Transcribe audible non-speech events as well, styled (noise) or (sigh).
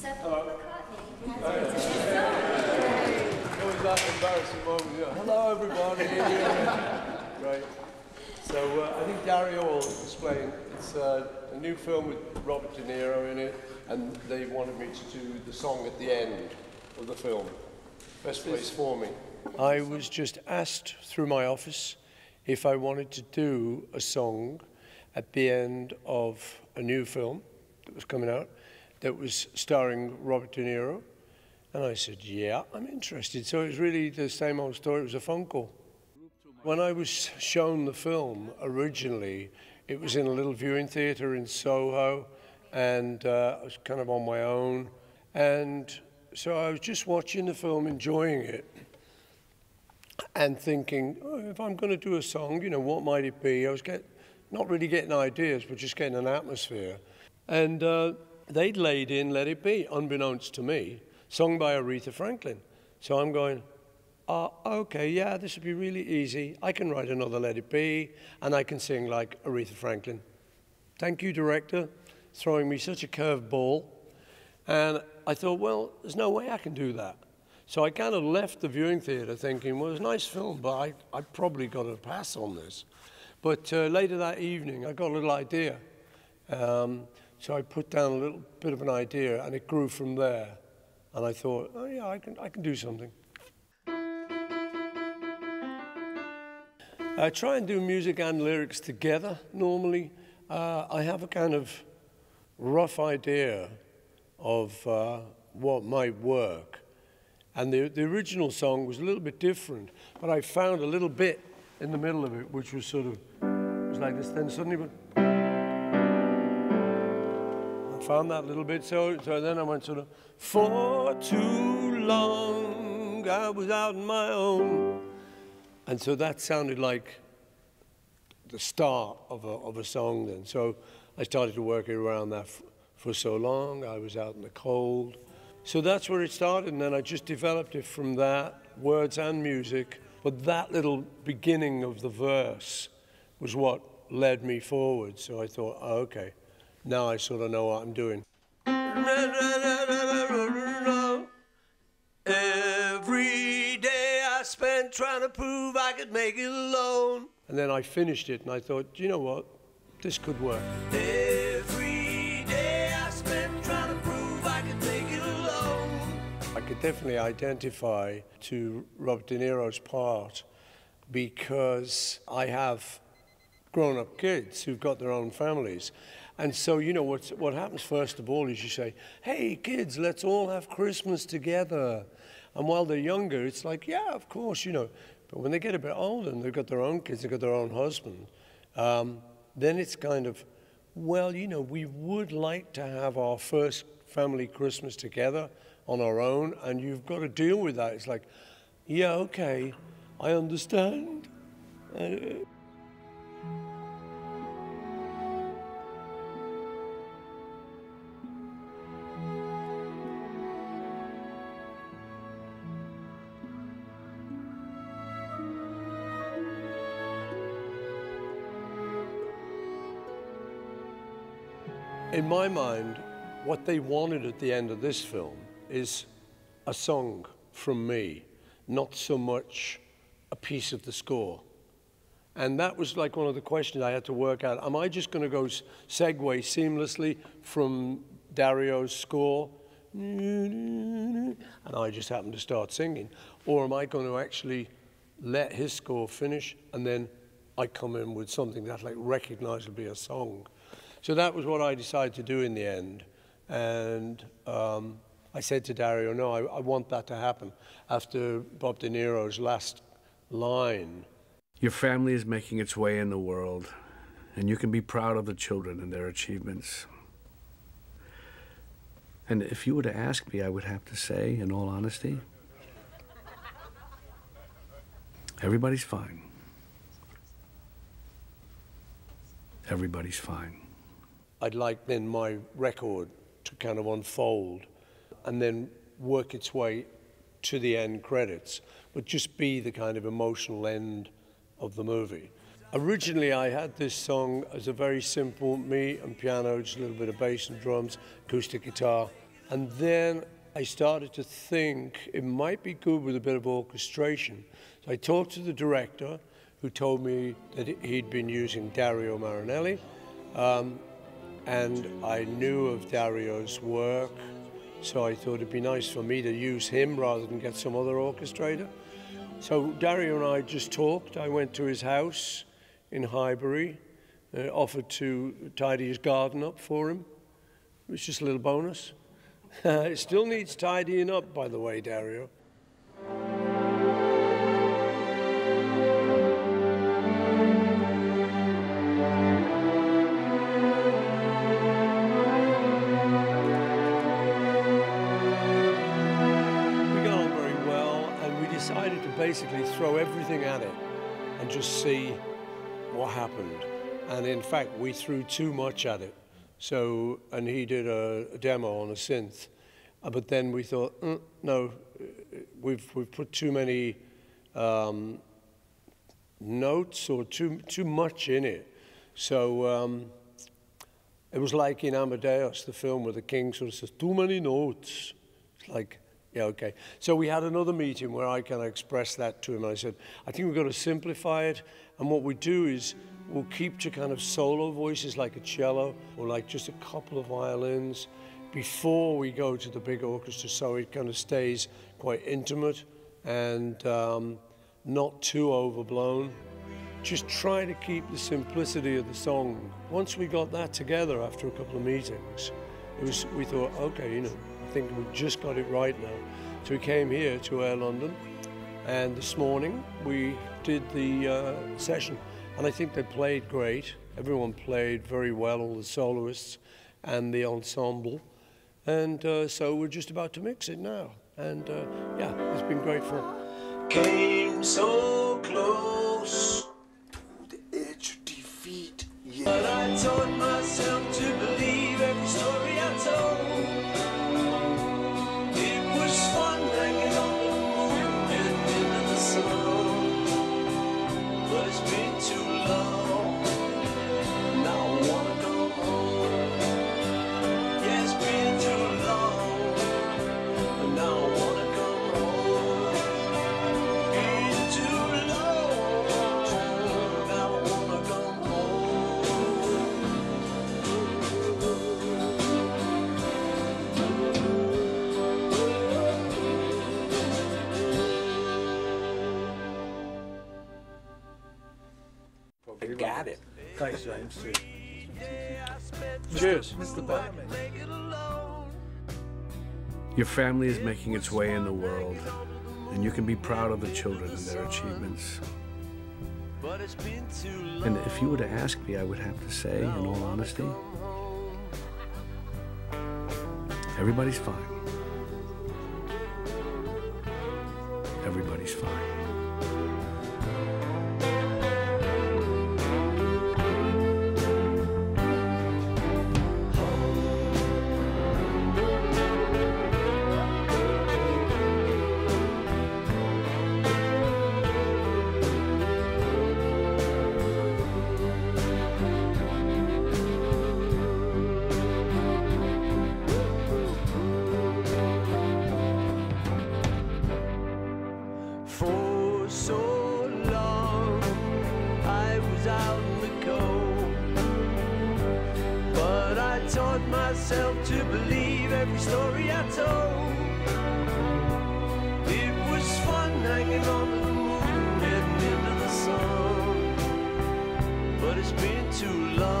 Sir Paul McCartney has written this song. It was that embarrassing moment. Yeah. Hello, everybody. Yeah. (laughs) right. So uh, I think Dario will explain. It's uh, a new film with Robert De Niro in it, and they wanted me to do the song at the end of the film. Best place for me. I was just asked through my office if I wanted to do a song at the end of a new film that was coming out that was starring Robert De Niro. And I said, yeah, I'm interested. So it was really the same old story. It was a phone call. When I was shown the film originally, it was in a little viewing theatre in Soho, and uh, I was kind of on my own. And so I was just watching the film, enjoying it, and thinking, oh, if I'm going to do a song, you know, what might it be? I was get, not really getting ideas, but just getting an atmosphere. And uh, they'd laid in Let It Be, unbeknownst to me, sung by Aretha Franklin. So I'm going, oh, okay, yeah, this would be really easy. I can write another Let It Be, and I can sing like Aretha Franklin. Thank you, director, throwing me such a curved ball. And I thought, well, there's no way I can do that. So I kind of left the viewing theatre thinking, well, it's a nice film, but I, I probably got a pass on this. But uh, later that evening, I got a little idea. Um, so I put down a little bit of an idea, and it grew from there. And I thought, oh, yeah, I can, I can do something. I try and do music and lyrics together normally. Uh, I have a kind of rough idea of uh, what might work. And the, the original song was a little bit different, but I found a little bit in the middle of it, which was sort of, was like this, then suddenly, but found that little bit, so, so then I went sort of, for too long I was out on my own. And so that sounded like the start of a, of a song then. So I started to work around that for so long. I was out in the cold. So that's where it started, and then I just developed it from that, words and music. But that little beginning of the verse was what led me forward. So I thought, oh, okay, now I sort of know what I'm doing. Every day I spent trying to prove I could make it alone. And then I finished it, and I thought, you know what? This could work. Every day I spent trying to prove I could make it alone. I could definitely identify to Robert De Niro's part because I have grown up kids who've got their own families. And so, you know, what's, what happens first of all is you say, hey, kids, let's all have Christmas together. And while they're younger, it's like, yeah, of course, you know. But when they get a bit older and they've got their own kids, they've got their own husband, um, then it's kind of, well, you know, we would like to have our first family Christmas together on our own, and you've got to deal with that. It's like, yeah, okay, I understand. Uh, In my mind, what they wanted at the end of this film is a song from me, not so much a piece of the score. And that was like one of the questions I had to work out. Am I just going to go segue seamlessly from Dario's score? And I just happen to start singing. Or am I going to actually let his score finish and then I come in with something that's like recognizably a song? So that was what I decided to do in the end. And um, I said to Dario, no, I, I want that to happen after Bob De Niro's last line. Your family is making its way in the world, and you can be proud of the children and their achievements. And if you were to ask me, I would have to say, in all honesty, everybody's fine. Everybody's fine. I'd like then my record to kind of unfold and then work its way to the end credits, but just be the kind of emotional end of the movie. Originally, I had this song as a very simple me and piano, just a little bit of bass and drums, acoustic guitar, And then I started to think it might be good with a bit of orchestration. So I talked to the director, who told me that he'd been using Dario Marianelli. Um, and I knew of Dario's work, so I thought it'd be nice for me to use him rather than get some other orchestrator. So Dario and I just talked. I went to his house in Highbury, uh, offered to tidy his garden up for him. It was just a little bonus. (laughs) it still needs tidying up, by the way, Dario. Decided to basically throw everything at it and just see what happened. And in fact, we threw too much at it. So, and he did a, a demo on a synth. Uh, but then we thought, "Mm, no, uh, we've, we've put too many um, notes or too, too much in it. So um, it was like in Amadeus, the film where the king sort of says, too many notes. It's like, yeah, okay. So we had another meeting where I kind of expressed that to him. And I said, I think we've got to simplify it. And what we do is we'll keep to kind of solo voices like a cello or like just a couple of violins before we go to the big orchestra so it kind of stays quite intimate and um, not too overblown. Just try to keep the simplicity of the song. Once we got that together after a couple of meetings, it was, we thought, okay, you know, I think we've just got it right now. So we came here to Air London, and this morning we did the uh, session. And I think they played great. Everyone played very well, all the soloists and the ensemble. And uh, so we're just about to mix it now. And uh, yeah, it's been great fun. Came so close the edge of defeat. Yeah. Thanks, James. Cheers. Mr. Batman. Your family is making its way in the world, and you can be proud of the children and their achievements. And if you were to ask me, I would have to say, in all honesty, everybody's fine. Everybody's fine. Taught myself to believe every story I told. It was fun hanging on the moon, heading into the sun. But it's been too long.